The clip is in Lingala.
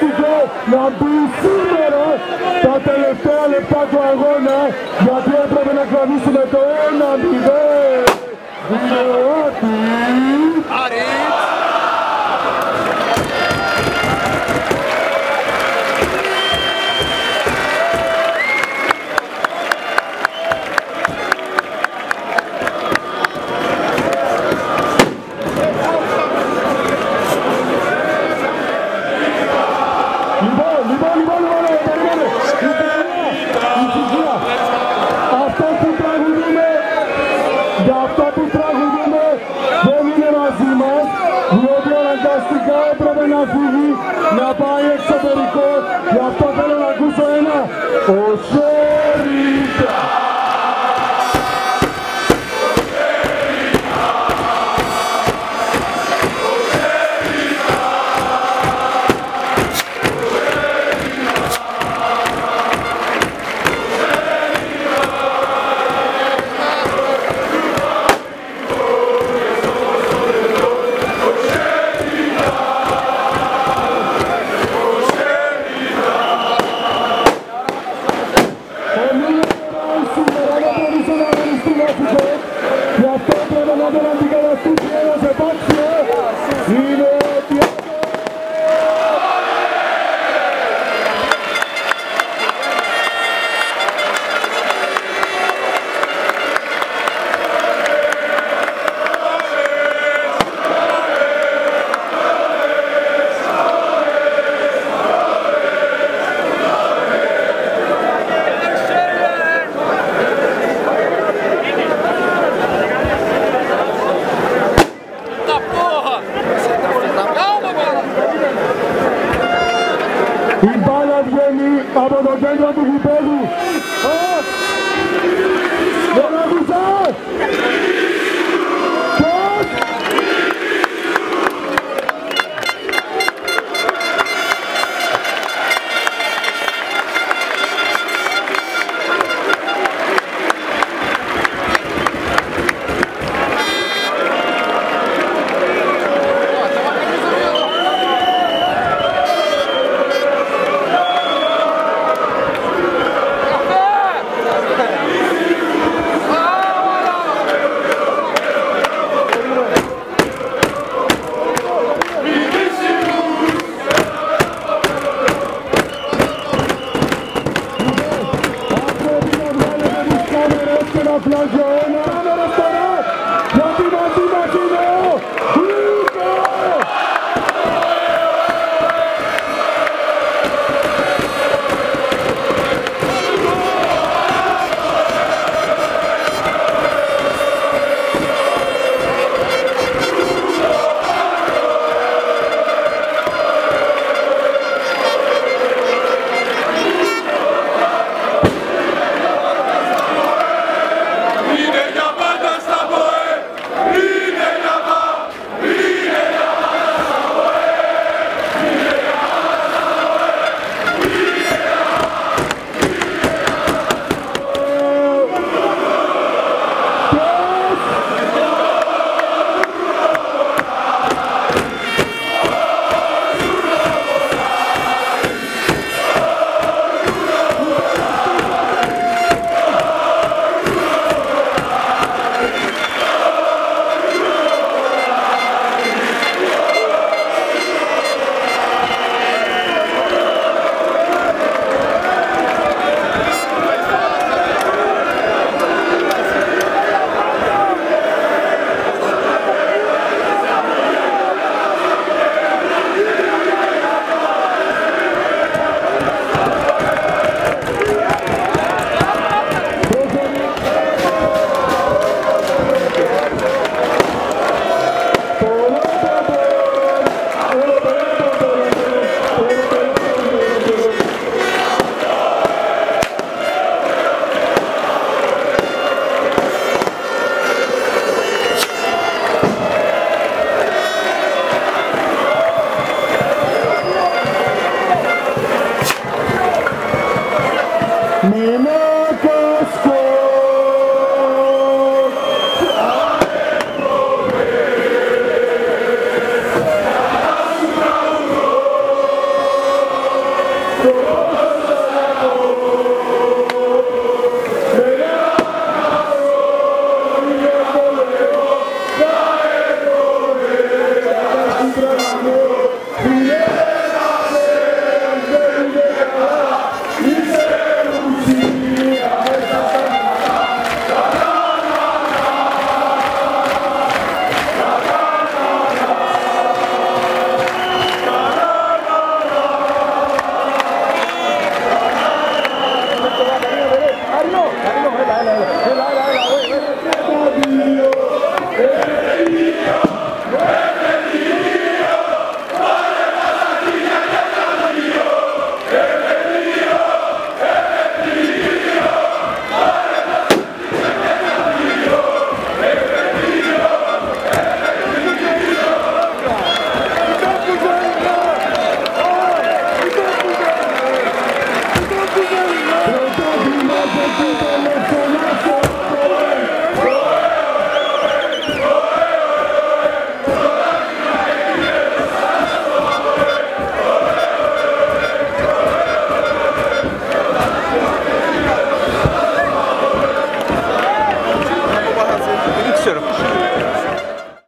Sidé, Nambusumero, Tatelefele, Paco Agona, Gabriel Prevena Clavis, Meto, Nambibe, Vinoti, Ari. ¡Ya la Exopericot, la o Osorita.